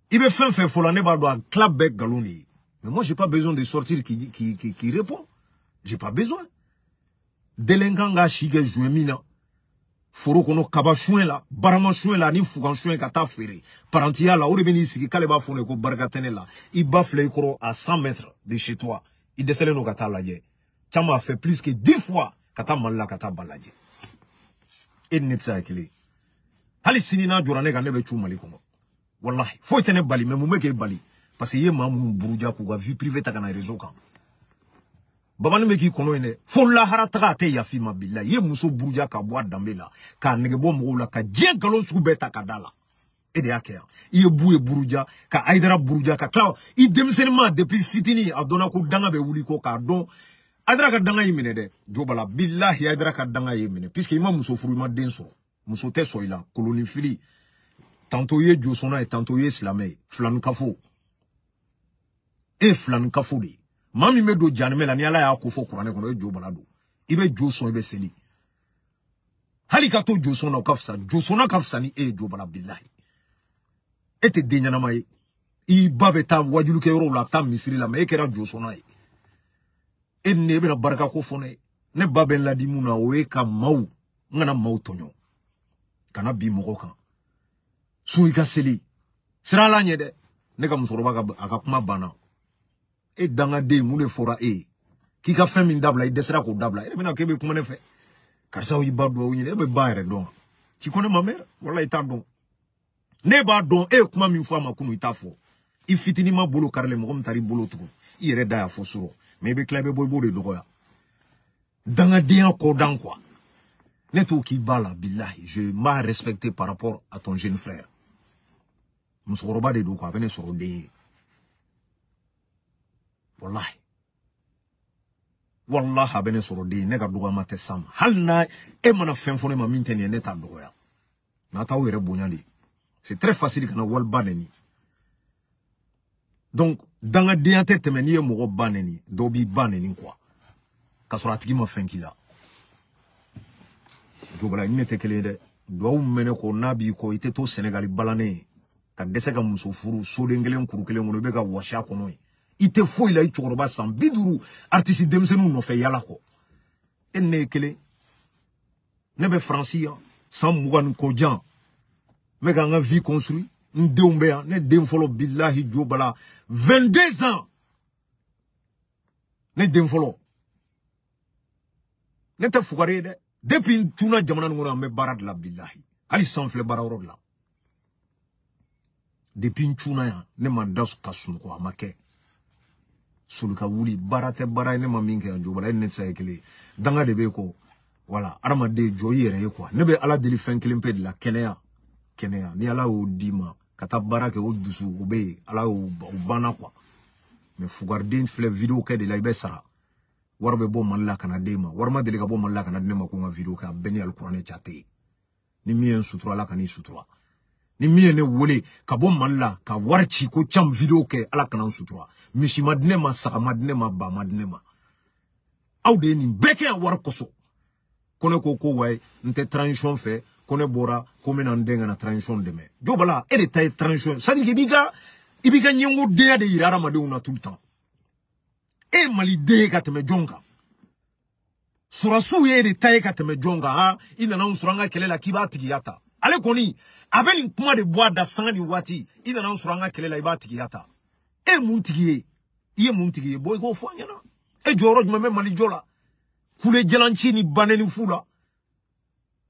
i bɛ fɛn fɛn fɔ la ne b'a dɔn a tila bɛɛ nkalon de ye mais moi j'ai pas besoin de sortir qui qui qui, qui répond j'ai pas besoin delenkan ka si kɛ zuwe min na foro kɔnɔ kaba suɲɛ la barama suɲɛ la ani fugan suɲɛ ka taa feere parantiya la o de bɛ n'i sigi k'ale b'a fɔ ne ko barika tɛ ne la i ba filɛ i kɔrɔ à 100 mètres de chez toi i dɛsɛlen don ka taa lajɛ caman a fait plus que 10 fois ka taa mali la ka taa ba lajɛ e ni ne tɛ se ka kelen ye hali sini n'a jɔra ne kan ne bɛ cu mali kɔnɔ wallahi foyi tɛ ne bali mais mun bɛ k'e bali parce que i ye maa minnu buruja k'u ka vie privée ta ka na réseau kan bamani bɛ k'i kɔnɔ ye dɛ fo lahara taga a tɛ yafi ma bila i ye muso buruja ka bɔ a danbe la k'a negebɔ mɔgɔw la ka diɲɛ nkalon sugu bɛɛ ta ka da la e de y'a kɛ yan i ye bu ye buruja ka ayidara buruja ka tila i denmisɛnnin ma depuis fitini a dɔnna ko danga bɛ wuli ko k'a dɔn ayidara ka danga y'i minɛ dɛ jo bala bilahi ayidara ka danga y'i minɛ puisque i ma muso furu i ma den sɔrɔ muso tɛ sɔn i la kolonifili tanto ye josɔnna ye tanto ye silamɛ ye filanikafo e ye filanikafo de ye maa min bɛ don janimɛ la ni ala y'a ko fɔ kuranɛ kɔnɔ e jo bala don i bɛ jo sɔn i bɛ seli hali ka to josɔn na o ka fisa josɔnna ka fisa ni e ye jo bala bilahi e tɛ den ɲɛnama ye i ba bɛ taa wajulukɛ yɔrɔw la a bɛ taa misiri la mɛ e kɛra josɔnna ye e ni ne e bɛna barika ko fɔ ne ye ne ba bɛ ladi mun na o ye ka maaw n kana maaw tɔɲɔ kana bi mɔgɔw kan sun i ka seli sirala ɲɛ dɛ ne ka musokɔrɔba ka a ka kuma banna e dangaden mun de fɔra e ye k'i ka fɛn min dabila i dɛsɛra k'o dabila e bɛna k'e bɛ kuma ne fɛ karisaw y'i ba dugawu ɲini e bɛ ba yɛrɛ dɔn wa ci ko ne ma mɛn wala i t'a dɔn ne b'a dɔn e ye kuma min fɔ a ma kunu i t'a fɔ i fitinin ma bolo karilen mɔgɔ min taara i bolo tugun i yɛrɛ da y'a fɔ sɔrɔ mɛ i bɛ tila i bɛ bɔ i b'o de dɔgɔya dangadenya kɔdan kuwa ne t'o k'i ba la bilahi je m'a respecté par rapport à ton jeune frère musokɔrɔba de don kuwa a bɛ ne sɔrɔ den ye walahi walahi a bɛ ne sɔrɔ den ye ne ka dɔgɔyama tɛ s'a ma hali n'a e mana fɛn fɔ ne ma min tɛ nin ye ne t'a dɔgɔya na t'aw yɛrɛ bonya de c'est très facile kana waliba nɛni donc dangadenya tɛ tɛmɛ n'i ye mɔgɔ ba nɛni dɔ b'i ba nɛni quoi k'a sɔrɔ a tigi ma fɛn k'i la jobala ni ne tɛ kelen ye dɛ duwawu min bɛ ne kɔ n'a b'i kɔ i tɛ to sɛnɛgali balannen ye ka dɛsɛ ka muso furu soden kelen kuru kelen kɔnɔ i bɛ ka wɔsi a kɔnɔ ye i tɛ foyi la i cɛkɔrɔba san bi duuru aritisi denmisɛnninw nɔfɛ yala kɔ e ni ne ye kelen ne bɛ faransi yan san mugan ni kɔ jan n bɛ ka n ka vie construit n denw bɛ yan ne den fɔlɔ bilahi jo bala 22 ans ne den fɔlɔ ne tɛ fugari ye dɛ depuis n tunna jamana nin kɔnɔ an bɛ baara de la bilahi hali san filɛ baara yɔrɔ de la depuis n cuna yan ne ma da ka sunɔgɔ a ma kɛ solika wuli baara tɛ baara ye ne ma min kɛ yan jobara ye ne tɛ se kelen ye danga de bɛ kɔ wala adamaden jɔ i yɛrɛ ye kuwa ne bɛ ala deli fɛn kelen pe de la kɛnɛya kɛnɛya ni ala y'o d'i ma ka taa baara kɛ o dusu o bɛ yen ala y'o o banna kuwa mɛ fugariden filɛ video kɛ de la i bɛ sara wari bɛ bɔ mali la ka na d'e ma wari ma deli ka bɔ mali la ka na di ne ma ko n ka video kɛ a bɛɛ ni alikuranɛ ca tɛ yen ni min ye n sutura ala ka n'i sutura ni min ye ne wele ka bɔ mali la ka wari ci ko cam video kɛ ala kana n sutura misi ma di ne ma saga ma di ne ma ba ma di ne ma aw de ye nin bɛɛ kɛ yan wari kosɔn ko ne ko ko wayi n tɛ transition fɛ ko ne bɔra ko n bɛna n den kana transition dɛmɛ jo bala e de ta ye transition c'est à dire k'i b'i ka i b'i ka ɲɛngodenya de yira hadamadenw na tout le temps e ye maliden ye ka tɛmɛ jɔn kan surasiw ye de ta ye ka tɛmɛ jɔn kan han i nana n sɔrɔ an ka kɛlɛ la k'i b'a tigiya ta ale kɔni a bɛ nin kuma de bɔ a da sanga ni waati i nana n sɔrɔ an ka kɛlɛ la i b'a tigiya ta e ye mun tigi ye i ye mun tigi ye bɔ i k'o fɔ an ɲɛna e jɔyɔrɔ jumɛn bɛ mali jɔ la kule jalanci ni banɛni fu la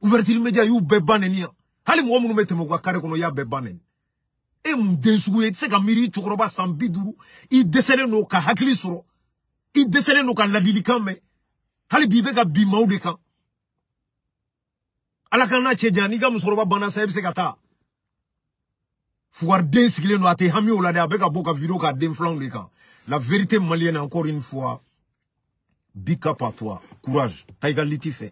ouverture media y'u bɛɛ banɛni yan hali mɔgɔ minnu bɛ tɛmɛ u ka kare kɔnɔ y'a bɛɛ banɛni e mun den sugu ye i tɛ se ka miiri i cɛkɔrɔba san bi duuru i dɛsɛlen don ka hakili sɔrɔ i dɛsɛlen don ka ladilikan mɛn hali bi i bɛ ka bi maaw de kan ala ka n'a cɛ jan n'i ka musokɔrɔba banna sa i bɛ se ka taa fugariden sigilen don a tɛ hami o la dɛ a bɛ ka bɔ ka video k'a den filanw de kan la vérité malienne encore une fois big up à toi courage ta i ka liti fɛ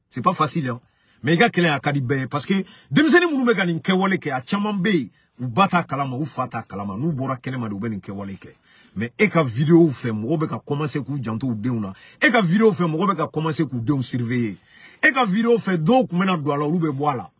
c'est pas facile hein mais i ka kɛlɛ a ka di bɛɛ parce que denmisɛnnin minnu bɛ ka nin kɛwale kɛ a caman bɛ yen u ba t'a kalama u fa t'a kalama n'u bɔra kɛnɛma de u bɛ nin kɛwale kɛ mais e ka videow fɛ mɔgɔw bɛ ka commencer k'u janto u denw na e ka videow fɛ mɔgɔw bɛ ka commencer k'u denw surveiller e ka videow fɛ dɔw tun bɛna don a la olu bɛ bɔ a la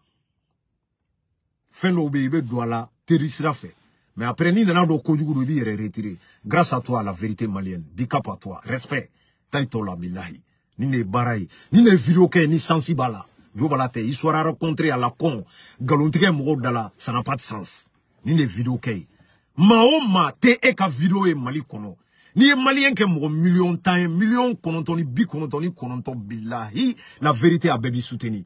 fɛn dɔw bɛ yen i bɛ don a la teri sira fɛ mais après n'i nana dɔn kojugu don i b'i yɛrɛ retirer grâce à toi la vérité malienne bi cap à toi respect tayi tɔ la bilahi ni ne ye baara ye ni ne ye video kɛ ni sansi b'a la jo b'a la tɛ i soirée rencontre à la con nkalontigɛ mɔgɔw da la ça n'a pas de sens ni ne ye video kɛ ye maa o maa tɛ e ka video ye mali kɔnɔ n'i ye maliyɛn kɛ mɔgɔ miliyɔn tan ye miliyɔn kɔnɔntɔn ni bi kɔnɔntɔn ni kɔnɔntɔn bilahi la vérité a bɛɛ b'i soutenir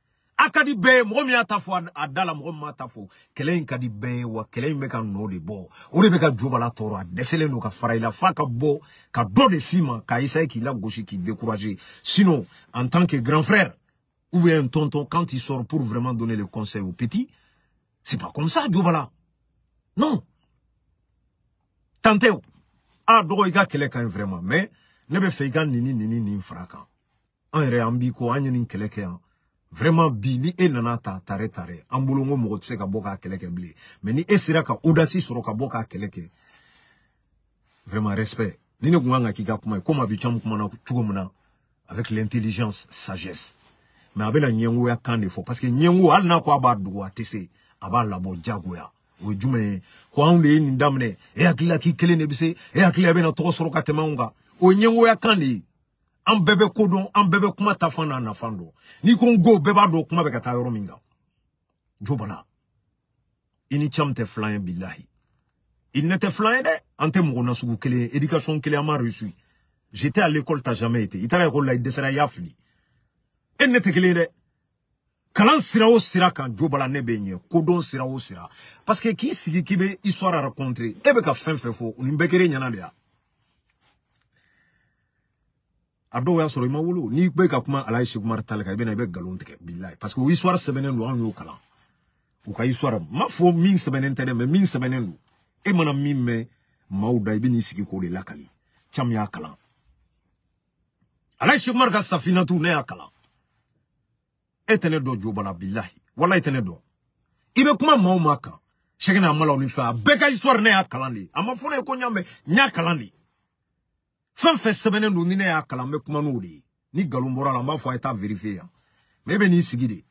a ka di bɛɛ ye mɔgɔ min y'a ta fɔ a da la mɔgɔ min m'a ta fɔ kɛlɛ in ka di bɛɛ ye wa kɛlɛ in bɛ ka nɔ de bɔ o de bɛ ka jubala tɔɔrɔ a dɛsɛlen don ka fara i la f'a ka bɔ ka dɔ de f'i ma k'a essayer k'i lagosi k'i décourager sinon en tant que grand frère ou bien un tonton quand il sort pour vraiment donner le conseil aux petits c'est pas comme ça jubala non tanteo a dɔgɔ i ka kɛlɛ ka ɲi vraiment mais ne bɛ fɛ i ka nini nini nin fara kan an yɛrɛ an b'i ko an ye nin kɛlɛ kɛ yan vraiment bi ni e nana ta tare tare an bolo n ko mɔgɔ tɛ se ka bɔ k'a kɛlɛ kɛ bilen mais ni e sera ka audace sɔrɔ ka bɔ k'a kɛlɛ kɛ vraiment respect ni ne tun kan ka k'i ka kuma ye komi a bɛ caman kumana cogo min na avec l'intelligence sagesse mais a bɛna ɲɛngoya kan de fɔ parce que ɲɛngo hali n'a ko a b'a dogo a tɛ se a b'a labɔ jagoya o ye jumɛn ye ko anw de ye nin daminɛ e hakili la k'i kelen de bɛ se e hakili la bɛna tɔgɔ sɔrɔ ka tɛmɛ anw kan o ye ɲɛngoya kan de ye an bɛɛ bɛ kodɔn an bɛɛ bɛ kuma ta fan n'a nafan dɔn n'i ko n go bɛɛ b'a dɔn kuma bɛ ka taa yɔrɔ min kan jo bala i ni cam tɛ filan ye bilahi i ne tɛ filan ye dɛ an tɛ mɔgɔ nasugu kelen ye éducation kelen an m'a reçu j'étais à l'école t'as jamais été i taara école la i dɛsɛra i y'a fili e ne tɛ kelen ye dɛ kalan sira o sira kan jo bala ne bɛ ɲɛ kodɔn sira o sira parce que k'i sigi k'i bɛ histoire raconter e bɛ ka fɛn fɛn fɔ o ni bɛɛ kɛra e ɲɛna de ya a dɔw y'a sɔrɔ i ma wolo n'i bɛ ka kuma alayi sekumari tali kan i bɛna i bɛ nkalon tigɛ bilayi parce que o histoire sɛbɛnnen don anw y'o kalan u ka histoire n m'a fɔ min sɛbɛnnen tɛ dɛ mɛ min sɛbɛnnen don e mana min mɛn maaw da i bɛ n'i sigi k'o de lakali caman y'a kalan alashi marka safinatu ne y'a kalan e tɛ ne dɔn jobala bilahi wala e tɛ ne dɔn i bɛ kuma maaw ma kan sɛgɛn n'a malaw ni fɛn a bɛɛ ka histoire ne y'a kalan de a ma fɔ ne ye ko n y'a mɛn n y'a kalan de fɛn fɛn sɛbɛnnen don ni ne y'a kalan n bɛ kuma n'o de ye ni nkalon bɔra la n b'a fɔ a ye taa vérifier yan mɛ e bɛ n'i sigi de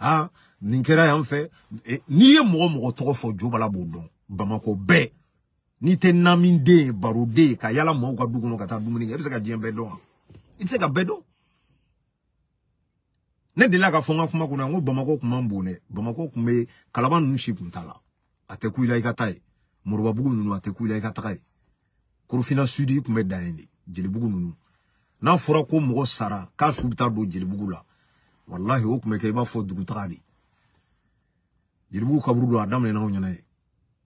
aa nin kɛra yan fɛ n'i ye mɔgɔ mɔgɔ tɔgɔ fɔ jobala b'o dɔn bamakɔ bɛɛ n'i tɛ namin den ye baroden ye ka yala mɔgɔw ka du kɔnɔ ka taa dumuni kɛ e bɛ se ka diɲɛ bɛɛ dɔn wa i tɛ se ka bɛɛ dɔn ne delila ka fɔ n ka kuma kɔnɔ n ko bamakɔ kun man bon dɛ bamakɔ kun bɛ kalaban ninnu si kun t'a la a tɛ ku i la i ka taa ye morobabugu ninnu a tɛ ku i la i ka taga ye korofina sudi kun bɛ dan yen de jelibugu ninnu n'a fɔra ko mɔgɔ sara k'a su bɛ taa don jelibugu la walahi o kun bɛ kɛ i b'a fɔ dugutaga de jelibugu kaburu don a daminɛna anw ɲɛna ye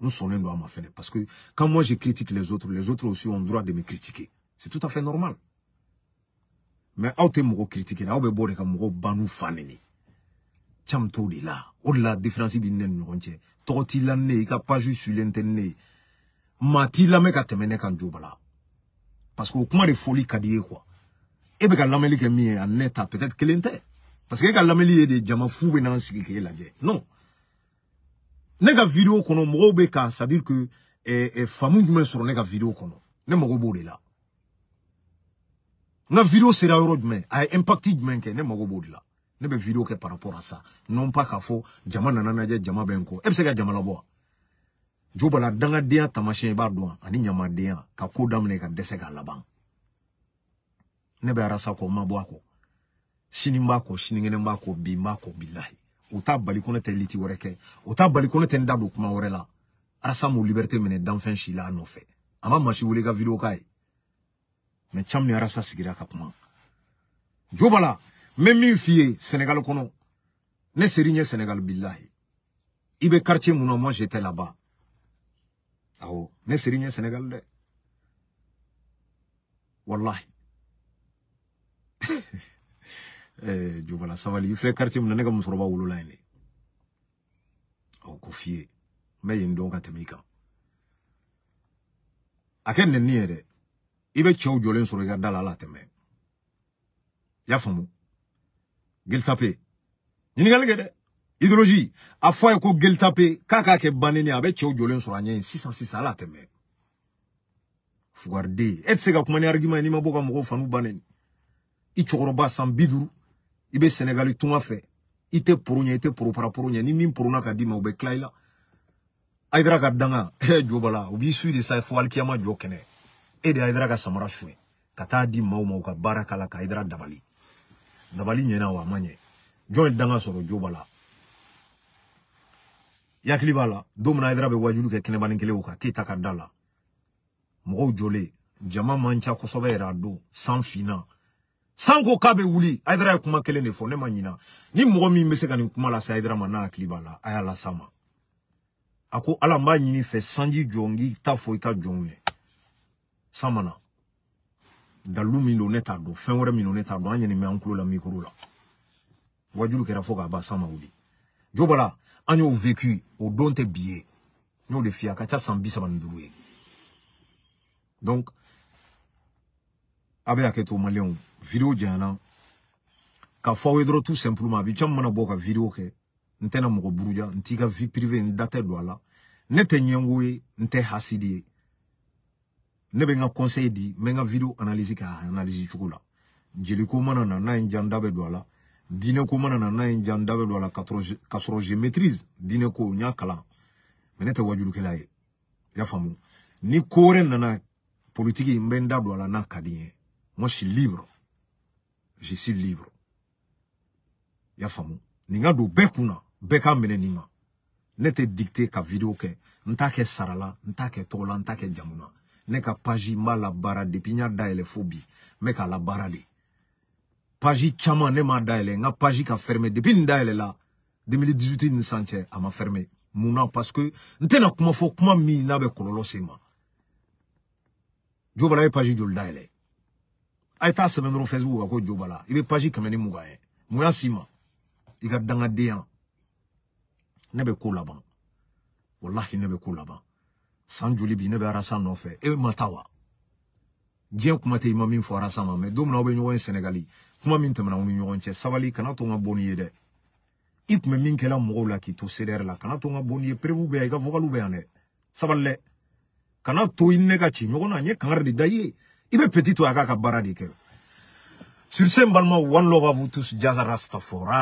Nous sommes les ma fenêtre. Parce que quand moi je critique les autres, les autres aussi ont le droit de me critiquer. C'est tout à fait normal. Mais aw tɛ mɔgɔ critiquer aw bɛ bɔ de ka mɔgɔ banu fa nɛni cam t'o de la o de la différence b'i ne ni ɲɔgɔn cɛ tɔgɔ t'i la ne i ka page sulen tɛ ne ye maa t'i lamɛn ka tɛmɛ ne kan joba la parce que o kuma de foli ka di ye quoi e bɛ ka lamɛnli kɛ min ye a ne ta peut-être kelen tɛ parce que e ka lamɛnli ye de jama fu bɛ n'an sigi k'e lajɛ non ne ka video kɔnɔ mɔgɔw bɛ ka c'est à dire que eh, eh, faamu jumɛn sɔrɔ ne ka video kɔnɔ ne mago b'o de la n ka video sera yɔrɔ jumɛn a ye impact jumɛn kɛ ne mago b'o de la ne bɛ video kɛ par rapport à ça non pas k'a fɔ jama nana lajɛ jama bɛ n kɔ e bɛ se ka jama labɔ wa jo bala dangadenya tamasiyɛn i b'a dɔn ani ɲamadenya ka ko daminɛ ka dɛsɛ k'a laban ne bɛ arasa ko ma bɔ a kɔ sini b'a kɔ sinikɛnɛ b'a kɔ bi b'a kɔ bilahi u t'a bali ko ne tɛ liti wɛrɛ kɛ u t'a bali ko ne tɛ n da don kuma wɛrɛ la arasa m'o liberté minɛ danfɛn si la a nɔfɛ a ma masi wele ka video k'a ye mɛ cam ni arasa sigira ka kuma jo b'a la n bɛ min f'i ye senegal kɔnɔ ne seri ɲɛ senegal bilahi i bɛ quartier mun na moi j'étais là-bas awo ne siri ɲɛ sɛnɛgali dɛ walahi eh, jubala sabali i filɛ kariti min na ne ka musokɔrɔba wolola yen de ɔ ko f'i ye n bɛ yen dɔn ka tɛmɛ i kan a kɛ nɛni ye dɛ i bɛ cɛw jɔlen sɔrɔ i ka da la ala tɛmɛ i y'a faamu gelitape ɲininkali kɛ dɛ idolozi a fɔ a ye ko gelitape k'a k'a kɛ baneni a bɛ cɛw jɔlen sɔrɔ a ɲɛ ye sisan sisan ala tɛmɛ fugariden e tɛ se ka kuma ni arigima ye n'i ma bɔ ka mɔgɔw fanu baneni i cɛkɔrɔba san bi duuru i bɛ sɛnɛgali tunga fɛ i tɛ poro ɲɛ i tɛ poropara poro ɲɛ ni min porona ka d'i ma u bɛ tila i la ayidara ka danga jobala u b'i su de sa fo alikiyama jɔ kɛnɛ e de ayidara ka samara suye ka taa di maaw ma u ka baara k'a la ka ayidara dabali dabali ɲɛna wa a ma ɲɛ jɔn ye danga sɔrɔ jobala yakili b'a la don min ayidara bɛ wajulu kɛ kɛnɛbani kelen o kan k'e ta ka da la mɔgɔw jɔlen jama man ca kosɛbɛ yɛrɛ a don san finna san ko k'a bɛ wuli ayidara ye kuma kelen de fɔ ne ma ɲina ni mɔgɔ min bɛ se ka nin kuma lase ayidara ma n'a hakili b'a la a y'a las'a ma a ko ala n b'a ɲini fɛ sanji jɔ n k'i ta fɔ i ka jɔnw ye san mana dalilu min don ne t'a dɔn fɛn wɛrɛ min don ne t'a dɔn an ɲɛnɛ bɛ an tulo la mikoro la wajulu kɛra fo k'a ba san ma wuli jo bala an y'o vécu o don tɛ bi ye n y'o de f'i ye a ka ca san bi saba ni duuru ye donc a bɛ hakɛ to maliyɛnw video janyana ka fɔ aw ye dɔrɔn tout simplement a bɛ caman mana bɔ ka video kɛ n tɛna mɔgɔ buruja n t'i ka vie privée n da tɛ don a la ne tɛ ɲɛngo ye n tɛ hasidi ye ne bɛ n ka conseil di n bɛ n ka video analyse kɛ a analyse cogo la jeliko mana na n'a ye n jan da bɛ don a la diinɛ ko mana na n'a ye n jan da bɛ don a la ka sɔrɔ je maîtrise diinɛ ko n y'a kalan mais ne tɛ wajulukɛla ye i y'a faamu ni ko wɛrɛ nana politiki n bɛ n da don a la n'a ka di n ye moi je suis libre je suis libre i y'a faamu nin ka don bɛɛ kun na bɛɛ k'a minɛ nin ma ne tɛ dicté ka video kɛ n t'a kɛ sara la n t'a kɛ tɔgɔ la n t'a kɛ jamu na ne ka page n b'a labaara depuis n y'a dayɛlɛ fo bi n bɛ k'a labaara de page caman ne m'a dayɛlɛ n ka page ka ferme depuis nin dayɛlɛla 2018 ni san cɛ a ma ferme mun na parce que n tɛna kuma fɔ kuma min n'a bɛ kɔlɔlɔ se ma jobala ye page joli dayɛlɛ a ye taa sɛbɛn dɔrɔn facebook kan ko jobala i bɛ page kɛmɛ ni mugan ye mun y'a si ma i ka dangadenya ne bɛ ko laban walahi ne bɛ ko laban san joli bi ne bɛ arasa nɔfɛ e ma taa wa diɲɛ kuma tɛ i ma min fɔra sa ma mɛ don min na aw bɛ ɲɔgɔn ye sɛnɛgali kuma min tɛmɛna aw ni ɲɔgɔn cɛ sabali kana to n ka bɔ n'i ye dɛ i tun bɛ min kɛla mɔgɔw la k'i to CDR la kana to n ka bɔ n'i ye perewu bɛ yan i ka vɔgaliw bɛ yan dɛ sabali dɛ kana to i ni ne ka ci ɲɔgɔn na n ye kangari de da i ye i bɛ peti to a k'a ka baara de kɛ sur ce n balimaw one love à vous tous jaza rastafora